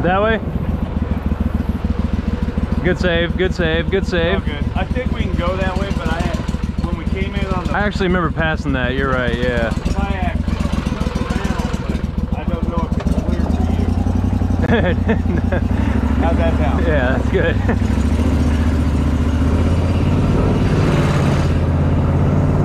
it that way? Good save, good save, good Oh, save. good. I think we can go that way, but I when we came in on the I actually remember passing that, you're right, yeah. How's that sound? yeah, that's good.